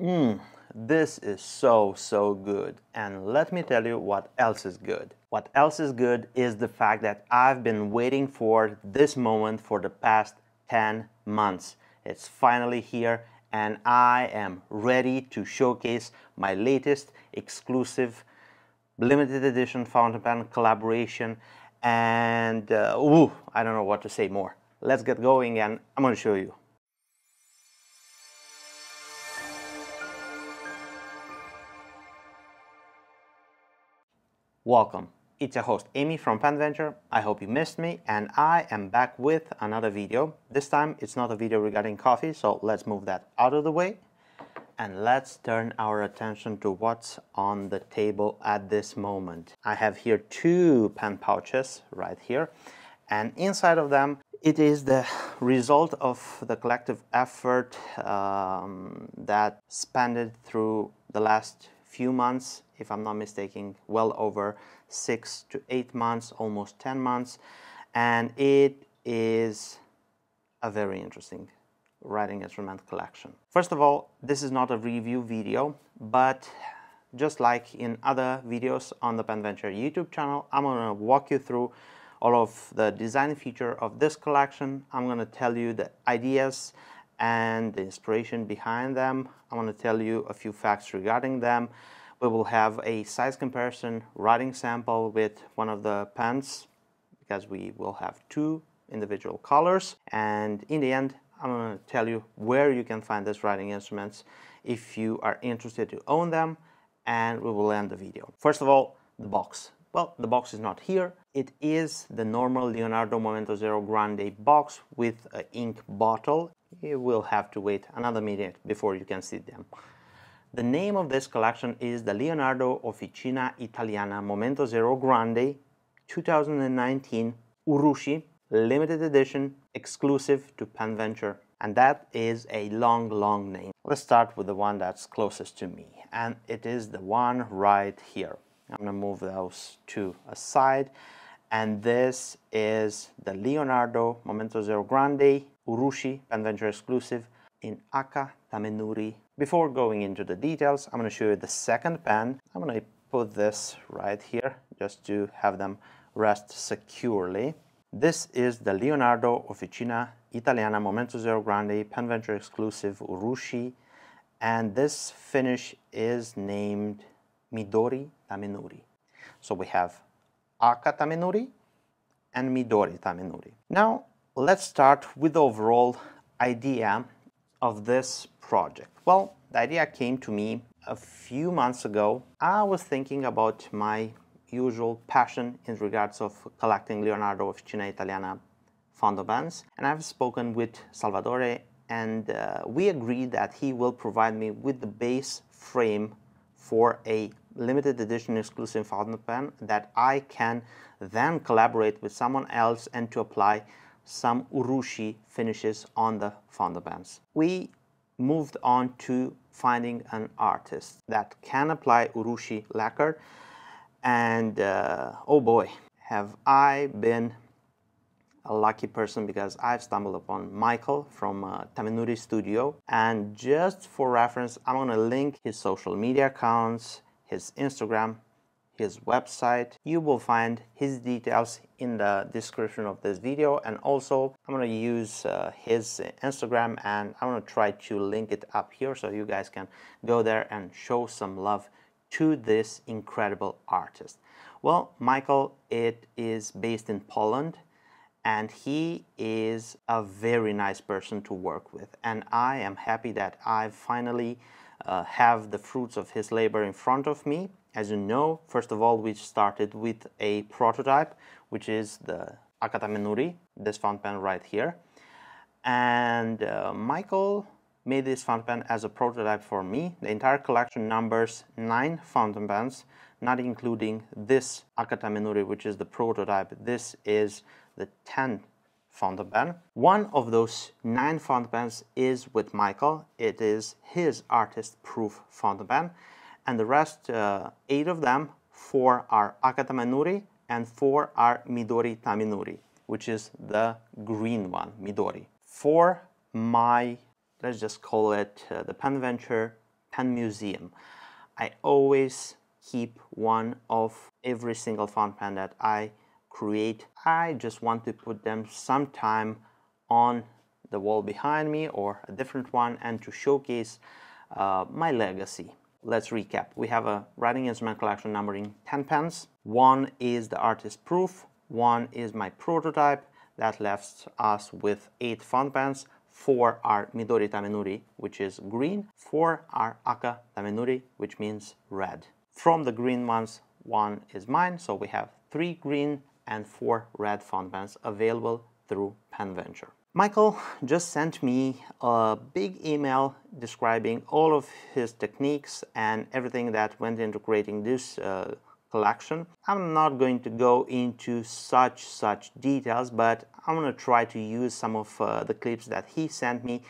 Mmm, this is so, so good. And let me tell you what else is good. What else is good is the fact that I've been waiting for this moment for the past 10 months. It's finally here and I am ready to showcase my latest exclusive limited edition fountain pen collaboration and uh, ooh, I don't know what to say more. Let's get going and I'm going to show you. Welcome. It's your host Emy from PenVenture. I hope you missed me and I am back with another video. This time it's not a video regarding coffee, so let's move that out of the way and let's turn our attention to what's on the table at this moment. I have here two pen pouches right here and inside of them it is the result of the collective effort um, that spanned through the last few months, if I'm not mistaken, well over six to eight months, almost 10 months. And it is a very interesting writing instrument collection. First of all, this is not a review video, but just like in other videos on the PenVenture YouTube channel, I'm to walk you through all of the design feature of this collection. I'm to tell you the ideas and the inspiration behind them. I want to tell you a few facts regarding them. We will have a size comparison writing sample with one of the pens because we will have two individual colors and in the end I'm going to tell you where you can find these writing instruments if you are interested to own them and we will end the video. First of all, the box. Well, the box is not here. It is the normal Leonardo Momento Zero Grande box with an ink bottle. You will have to wait another minute before you can see them. The name of this collection is the Leonardo Officina Italiana Momento Zero Grande 2019 Urushi limited edition exclusive to PenVenture and that is a long long name. Let's start with the one that's closest to me and it is the one right here. I'm gonna move those two aside and this is the Leonardo Momento Zero Grande Urushi PenVenture exclusive in Aka Tamenuri. Before going into the details, I'm going to show you the second pen. I'm going to put this right here just to have them rest securely. This is the Leonardo Officina Italiana Momento Zero Grande PenVenture exclusive Urushi and this finish is named Midori Tamenuri. So we have Aka Tamenuri and Midori Tamenuri. Now let's start with the overall idea of this project? Well, the idea came to me a few months ago. I was thinking about my usual passion in regards of collecting Leonardo Officina Italiana fountain pens and I've spoken with Salvatore and uh, we agreed that he will provide me with the base frame for a limited edition exclusive fountain pen that I can then collaborate with someone else and to apply some urushi finishes on the pens. We moved on to finding an artist that can apply urushi lacquer and uh, oh boy have I been a lucky person because I've stumbled upon Michael from uh, Tamenuri Studio and just for reference I'm going to link his social media accounts, his Instagram, his website. You will find his details in the description of this video and also I'm going to use uh, his Instagram and I'm going to try to link it up here so you guys can go there and show some love to this incredible artist. Well, Michael, it is based in Poland and he is a very nice person to work with and I am happy that I finally uh, have the fruits of his labor in front of me as you know, first of all, we started with a prototype, which is the Aka Tamenuri, this fountain pen right here. And uh, Michael made this fountain pen as a prototype for me. The entire collection numbers nine fountain pens, not including this Aka Tamenuri, which is the prototype. This is the 10th fountain pen. One of those nine fountain pens is with Michael. It is his artist proof fountain pen and the rest, uh, eight of them, four are Aka Tamenuri and four are Midori Tamenuri, which is the green one, Midori. For my, let's just call it uh, the PenVenture pen museum. I always keep one of every single font pen that I create. I just want to put them sometime on the wall behind me or a different one and to showcase uh, my legacy. Let's recap. We have a writing instrument collection numbering 10 pens. One is the artist proof, one is my prototype that left us with 8 font pens. Four are Midori Tamenuri, which is green. Four are Aka Tamenuri, which means red. From the green ones, one is mine, so we have three green and four red font pens available through PenVenture. Michael just sent me a big email describing all of his techniques and everything that went into creating this uh, collection. I'm not going to go into such such details, but I'm going to try to use some of uh, the clips that he sent me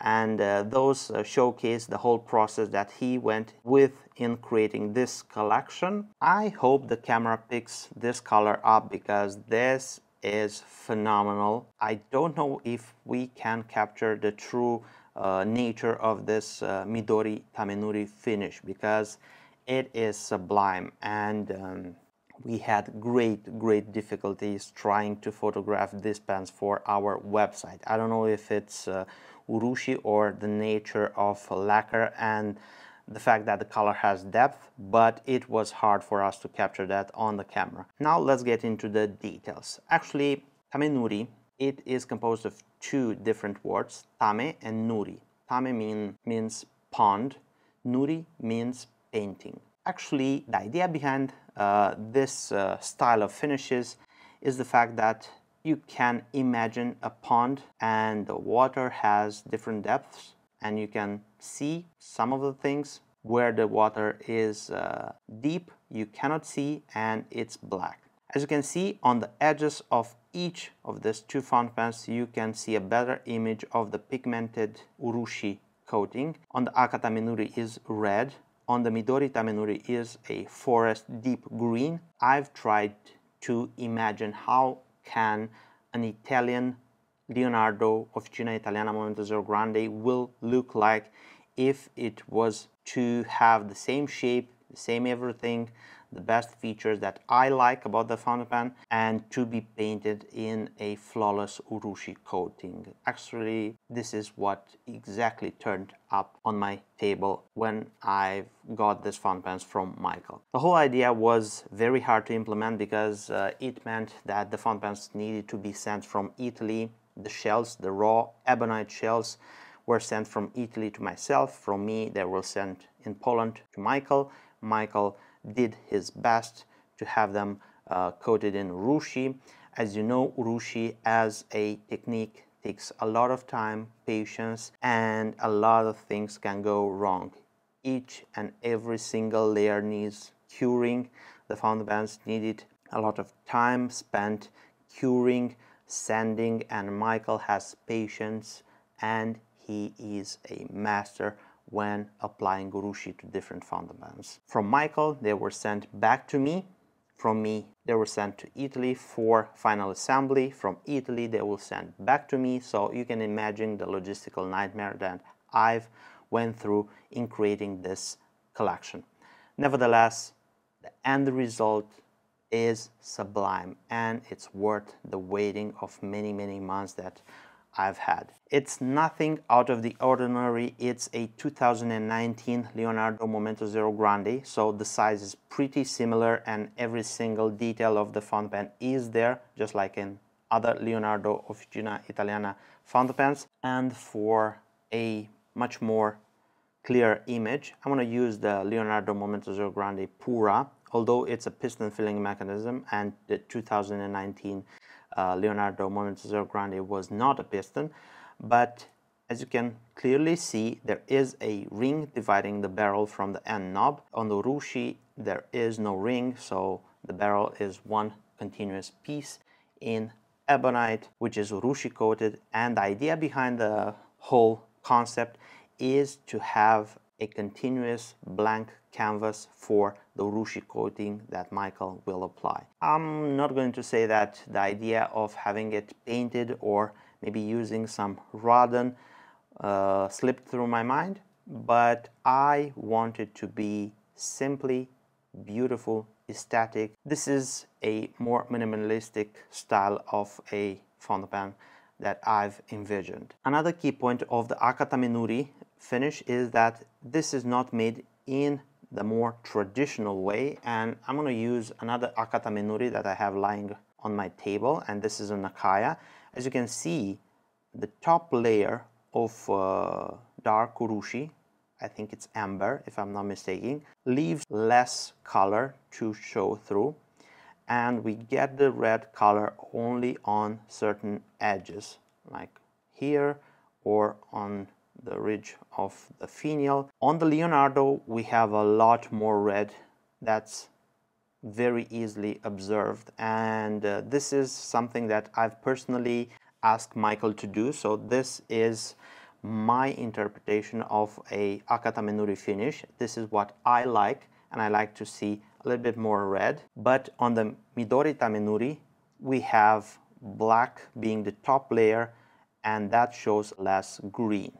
and uh, those uh, showcase the whole process that he went with in creating this collection. I hope the camera picks this color up because this is phenomenal. I don't know if we can capture the true uh, nature of this uh, Midori Tamenuri finish because it is sublime and um, we had great great difficulties trying to photograph these pens for our website. I don't know if it's uh, urushi or the nature of lacquer and the fact that the color has depth, but it was hard for us to capture that on the camera. Now let's get into the details. Actually, tamenuri, it is composed of two different words, tame and nuri. Tame mean, means pond, nuri means painting. Actually, the idea behind uh, this uh, style of finishes is the fact that you can imagine a pond and the water has different depths and you can see some of the things where the water is uh, deep. You cannot see and it's black. As you can see on the edges of each of these two fountain pens you can see a better image of the pigmented urushi coating. On the Aka Tamenuri is red. On the Midori Tamenuri is a forest deep green. I've tried to imagine how can an Italian Leonardo Officina Italiana Momento Zero Grande will look like if it was to have the same shape, the same everything, the best features that I like about the fountain pen and to be painted in a flawless urushi coating. Actually, this is what exactly turned up on my table when I got this fountain pens from Michael. The whole idea was very hard to implement because uh, it meant that the fountain pens needed to be sent from Italy, the shells, the raw ebonite shells were sent from Italy to myself. From me, they were sent in Poland to Michael. Michael did his best to have them uh, coated in urushi. As you know, urushi as a technique takes a lot of time, patience, and a lot of things can go wrong. Each and every single layer needs curing. The fountain pens needed a lot of time spent curing, sanding, and Michael has patience and he is a master when applying urushi to different pens. From Michael, they were sent back to me. From me, they were sent to Italy for final assembly. From Italy, they will send back to me. So you can imagine the logistical nightmare that I've went through in creating this collection. Nevertheless, the end result is sublime and it's worth the waiting of many, many months that I've had. It's nothing out of the ordinary. It's a 2019 Leonardo Momento Zero Grande, so the size is pretty similar and every single detail of the fountain pen is there, just like in other Leonardo Officina Italiana fountain pens. And for a much more clear image, I'm going to use the Leonardo Momento Zero Grande Pura, although it's a piston filling mechanism and the 2019 uh, Uh, Leonardo Momento Zero Grande was not a piston, but as you can clearly see, there is a ring dividing the barrel from the end knob. On the Urushi, there is no ring, so the barrel is one continuous piece in ebonite, which is Urushi coated. And the idea behind the whole concept is to have a continuous blank canvas for the Urushi coating that Michael will apply. I'm not going to say that the idea of having it painted or maybe using some raden uh, slipped through my mind, but I want it to be simply beautiful, aesthetic. This is a more minimalistic style of a fountain pen that I've envisioned. Another key point of the Aka Tamenuri finish is that this is not made in the more traditional way and I'm going to use another Aka Tamenuri that I have lying on my table and this is a Nakaya. As you can see the top layer of uh, dark urushi I think it's amber if I'm not mistaken leaves less color to show through and we get the red color only on certain edges like here or on the ridge of the finial. On the Leonardo we have a lot more red that's very easily observed and uh, this is something that I've personally asked Michael to do so this is my interpretation of a Akata finish. This is what I like and I like to see a little bit more red. But on the Midori Tamenuri, we have black being the top layer and that shows less green.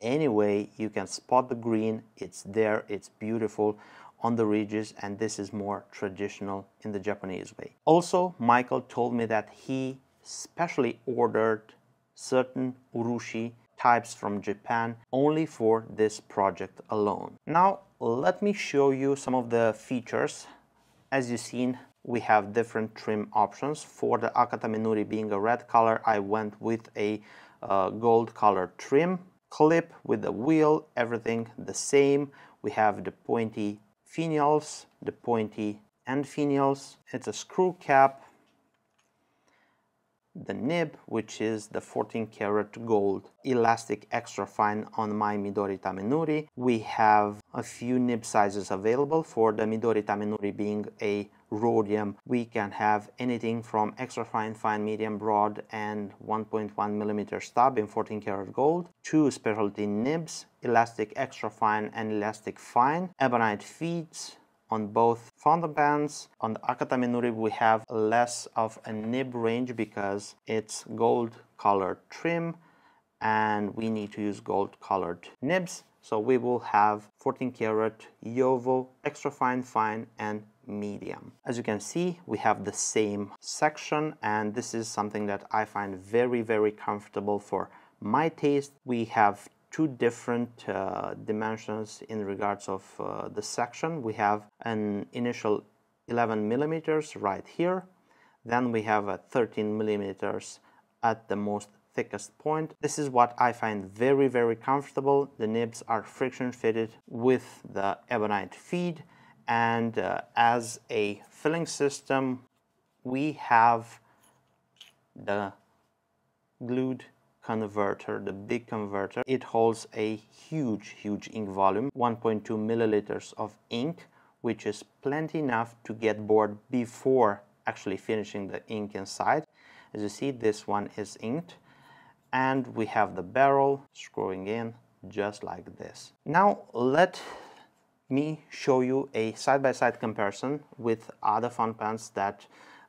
Anyway, you can spot the green, it's there, it's beautiful on the ridges and this is more traditional in the Japanese way. Also, Michael told me that he specially ordered certain urushi types from Japan only for this project alone. Now let me show you some of the features. As you've seen, we have different trim options. For the Aka Tamenuri being a red color, I went with a uh, gold color trim. Clip with the wheel, everything the same. We have the pointy finials, the pointy end finials. It's a screw cap the nib, which is the 14 karat gold elastic extra fine on my Midori Tamenuri. We have a few nib sizes available for the Midori Tamenuri being a rhodium. We can have anything from extra fine, fine, medium, broad and 1.1 millimeter stub in 14 karat gold, two specialty nibs, elastic extra fine and elastic fine, ebonite feeds, on both fountain pens. On the Aka Tamenuri we have less of a nib range because it's gold colored trim and we need to use gold colored nibs. So we will have 14 karat JoWo, extra fine, fine and medium. As you can see, we have the same section and this is something that I find very, very comfortable for my taste. We have two different uh, dimensions in regards of uh, the section. We have an initial 11 millimeters right here. Then we have a 13 millimeters at the most thickest point. This is what I find very, very comfortable. The nibs are friction fitted with the ebonite feed. And uh, as a filling system, we have the glued converter, the big converter. It holds a huge, huge ink volume, 1.2 milliliters of ink, which is plenty enough to get bored before actually finishing the ink inside. As you see, this one is inked. And we have the barrel screwing in just like this. Now let me show you a side-by-side -side comparison with other fountain pens that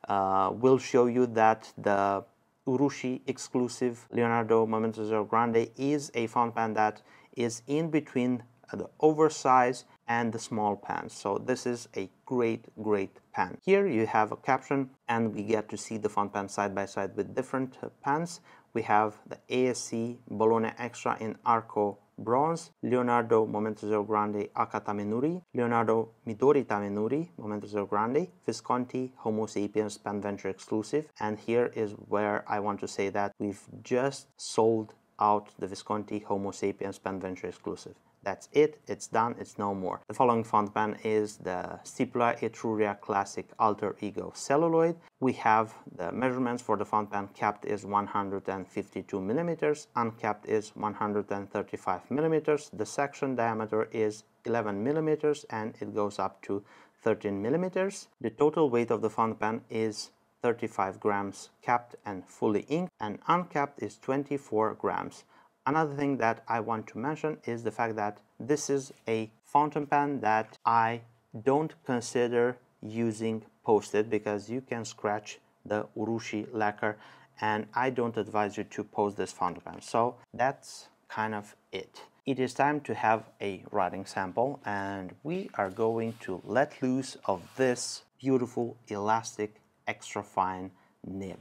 uh, will show you that the Urushi exclusive Leonardo Momento Zero Grande is a fountain pen that is in between the oversized and the small pen. So this is a great, great pen. Here you have a caption and we get to see the fountain pen side by side with different pens. We have the ASC Bologna Extra in Arco bronze, Leonardo Momento Zero Grande Aka Tamenuri, Leonardo Midori Tamenuri Momento Zero Grande, Visconti Homo Sapiens PenVenture exclusive. And here is where I want to say that we've just sold out the Visconti Homo Sapiens PenVenture exclusive. That's it, it's done, it's no more. The following fountain pen is the Stipula Etruria Classic Alter Ego Celluloid. We have the measurements for the fountain pen capped is 152 millimeters, uncapped is 135 millimeters. The section diameter is 11 millimeters and it goes up to 13 millimeters. The total weight of the fountain pen is 35 grams capped and fully inked and uncapped is 24 grams. Another thing that I want to mention is the fact that this is a fountain pen that I don't consider using post-it because you can scratch the urushi lacquer and I don't advise you to post this fountain pen. So that's kind of it. it is time to have a writing sample and we are going to let loose of this beautiful elastic extra fine nib.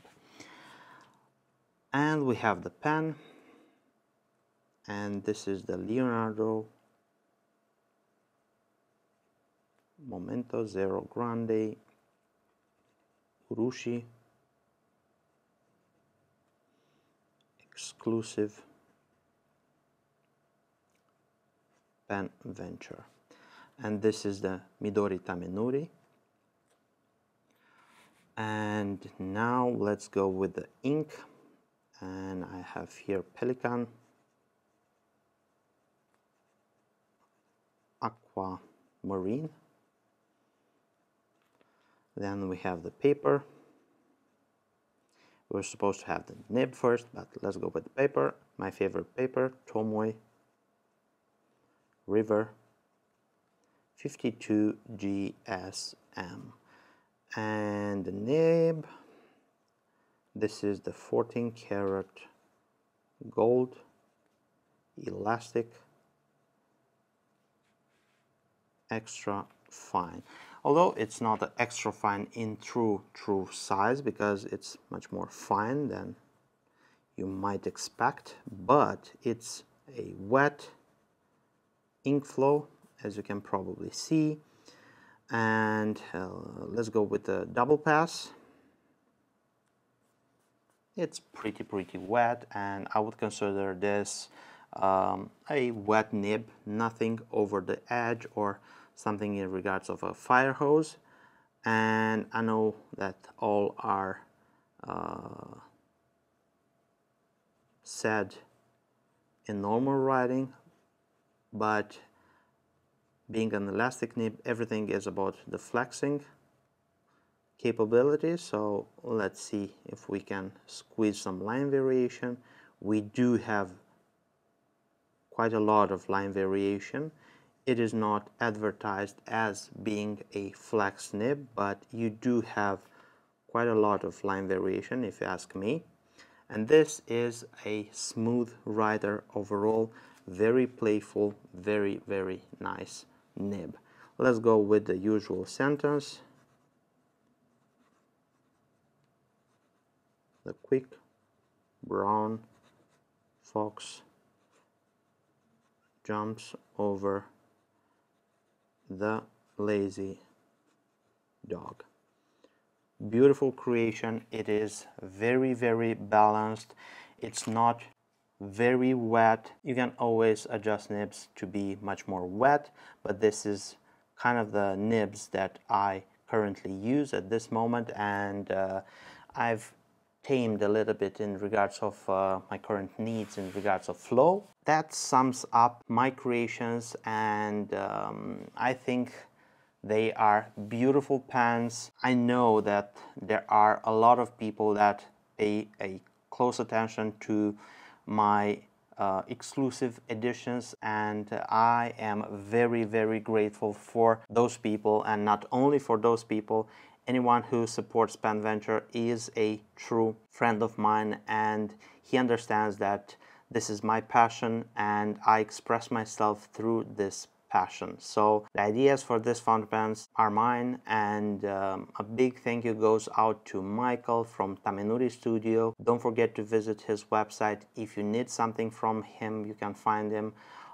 And we have the pen and this is the Leonardo. Momento Zero Grande. Urushi. Exclusive. Pen venture. And this is the Midori Tamenuri and now let's go with the ink. And I have here Pelikan Aqua Marine. Then we have the paper. We are supposed to have the nib first but let's go with the paper. My favorite paper Tomoe River 52 GSM and the nib this is the 14 karat gold elastic extra fine. Although it's not an extra fine in true true size because it's much more fine than you might expect but it's a wet ink flow as you can probably see. And uh, let's go with the double pass. It's pretty pretty wet and I would consider this um, a wet nib. Nothing over the edge or something in regards of a fire hose. And I know that all are uh, said in normal writing but being an elastic nib everything is about the flexing capability. So let's see if we can squeeze some line variation. We do have quite a lot of line variation it is not advertised as being a flex nib but you do have quite a lot of line variation if you ask me. And this is a smooth rider overall very playful very very nice nib. Let's go with the usual sentence the quick brown fox jumps over the lazy dog. Beautiful creation. It is very very balanced. It's not very wet. You can always adjust nibs to be much more wet but this is kind of the nibs that I currently use at this moment and uh, I've tamed a little bit in regards of uh, my current needs in regards of flow. That sums up my creations and um, I think they are beautiful pens. I know that there are a lot of people that pay a close attention to my uh, exclusive editions and I am very very grateful for those people and not only for those people anyone who supports PenVenture is a true friend of mine and he understands that this is my passion and I express myself through this passion. So the ideas for this fountain pens are mine and um, a big thank you goes out to Michael from Tamenuri Studio. Don't forget to visit his website. If you need something from him, you can find him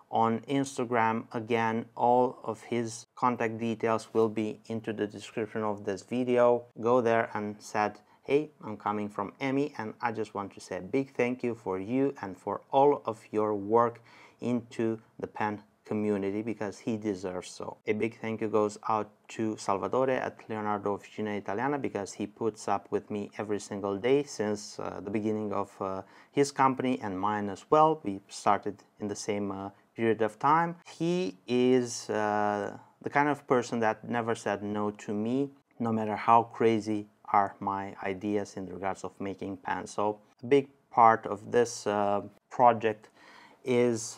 on Instagram. Again, all of his contact details will be into the description of this video. Go there and said, hey, I'm coming from Emy and I just want to say a big thank you for you and for all of your work into the pen community because he deserves so. A big thank you goes out to Salvatore at Leonardo Officina Italiana because he puts up with me every single day since uh, the beginning of uh, his company and mine as well. We started in the same uh, period of time. He is uh, the kind of person that never said no to me, no matter how crazy are my ideas in regards of making pens. So a big part of this uh, project is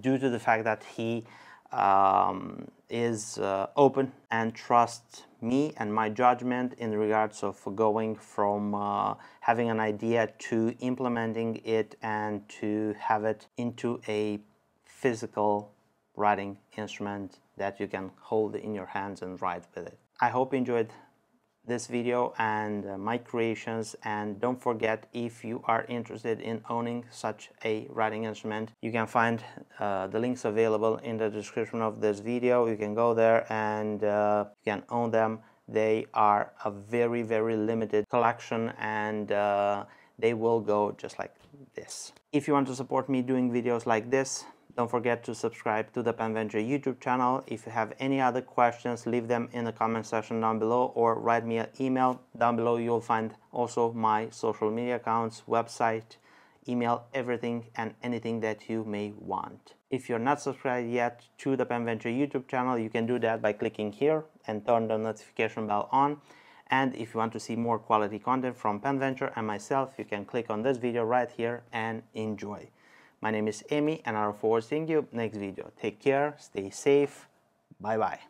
due to the fact that he um, is uh, open and trusts me and my judgment in regards of going from uh, having an idea to implementing it and to have it into a physical writing instrument that you can hold in your hands and write with it. I hope you enjoyed this video and uh, my creations and don't forget if you are interested in owning such a writing instrument you can find uh, the links available in the description of this video. You can go there and uh, you can own them. They are a very very limited collection and uh, they will go just like this. If you want to support me doing videos like this don't forget to subscribe to the PenVenture YouTube channel. If you have any other questions, leave them in the comment section down below or write me an email. Down below you'll find also my social media accounts, website, email, everything and anything that you may want. If you're not subscribed yet to the PenVenture YouTube channel, you can do that by clicking here and turn the notification bell on. And if you want to see more quality content from PenVenture and myself, you can click on this video right here and enjoy. My name is Emy and I look forward seeing you next video. Take care, stay safe, bye bye.